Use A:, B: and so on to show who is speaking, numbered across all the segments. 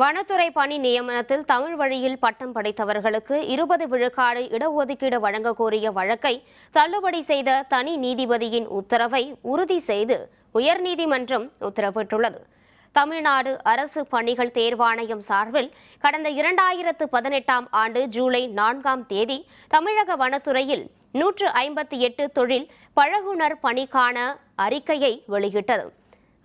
A: வனத்துறை பணி நியமனத்தில் தமிழ் வழியில் பட்டம் படைத்தவர்களுக்கு இருபது விழுக்காடு இடஒதுக்கீடு வழங்க கோரிய வழக்கை தள்ளுபடி செய்த தனி நீதிபதியின் உத்தரவை உறுதி செய்து உயர்நீதிமன்றம் உத்தரவிட்டுள்ளது. தமிழ்நாடு அரசு பணிகள் தேர்வாணையம் சார்பில் கடந்த இரண்டாயிரத்து பதினெட்டாம் ஆண்டு ஜூலை நான்காம் தேதி தமிழக வனத்துறையில் நூற்று ஐம்பத்தி எட்டு தொழில் பழகுனர் பணிக்கான அறிக்கையை வெளியிட்டது.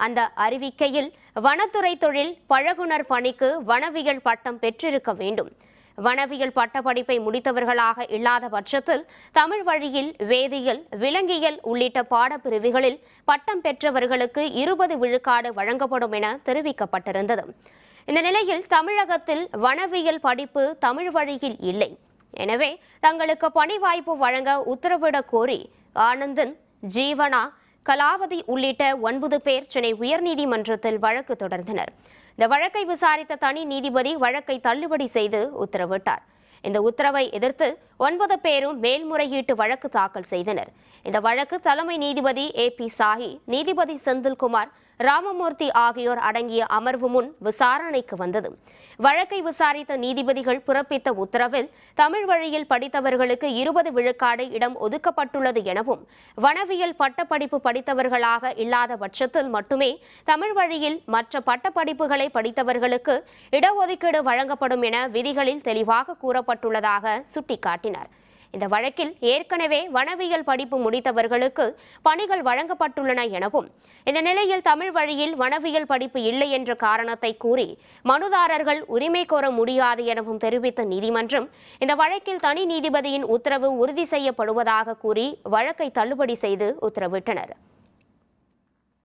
A: அந்த அறிவிக்கையில் வனத்துறை தொழில் பழகுனர் பணிக்கு வனவியல் பட்டம் பெற்றிருக்க வேண்டும். வனவியல் பட்டப்படிப்பை முடித்தவர்களாக இல்லாத பட்சத்தில் தமிழ் வழியில் வேதியியல் விலங்கியல் உள்ளிட்ட பாடப்பிரிவுகளில் பட்டம் பெற்றவர்களுக்கு இருபது விழுக்காடு வழங்கப்படும் என தெரிவிக்கப்பட்டிருந்தது. இந்த நிலையில் தமிழகத்தில் வனவியல் படிப்பு தமிழ் வழியில் இல்லை. எனவே தங்களுக்கு பணி வாய்ப்பு வழங்க உத்தரவிடக் கோரி ஆனந்தன் ஜீவனா கலாவதி உள்ளிட்ட ஒன்பது பேர் சென்னை உயர்நீதிமன்றத்தில் வழக்கு தொடர்ந்தனர். இந்த வழக்கை விசாரித்த தனி நீதிபதி வழக்கை தள்ளுபடி செய்து உத்தரவிட்டார். இந்த உத்தரவை எதிர்த்து ஒன்பது பேரும் மேல்முறையீட்டு வழக்கு தாக்கல் செய்தனர். இந்த வழக்கு தலைமை நீதிபதி ஏ பி சாஹி நீதிபதி செந்தில்குமார் ராமமூர்த்தி ஆகியோர் அடங்கிய அமர்வு முன் விசாரணைக்கு வந்தது. வழக்கை விசாரித்த நீதிபதிகள் பிறப்பித்த உத்தரவில் தமிழ் வழியில் படித்தவர்களுக்கு இருபது விழுக்காடு இடம் ஒதுக்கப்பட்டுள்ளது எனவும் வனவியல் பட்டப்படிப்பு படித்தவர்களாக இல்லாத பட்சத்தில் மட்டுமே தமிழ் வழியில் மற்ற பட்டப்படிப்புகளை படித்தவர்களுக்கு இடஒதுக்கீடு வழங்கப்படும் என விதிகளில் தெளிவாக கூறப்பட்டுள்ளதாக சுட்டிக்காட்டினார். இந்த வழக்கில் ஏற்கனவே வனவியல் படிப்பு முடித்தவர்களுக்கு பணிகள் வழங்கப்பட்டுள்ளன எனவும் இந்த நிலையில் தமிழ் வழியில் வனவியல் படிப்பு இல்லை என்ற காரணத்தை கூறி மனுதாரர்கள் உரிமை கோர முடியாது எனவும் தெரிவித்த நீதிமன்றம் இந்த வழக்கில் தனி நீதிபதியின் உத்தரவு உறுதி செய்யப்படுவதாக கூறி வழக்கை தள்ளுபடி செய்து உத்தரவிட்டனர்.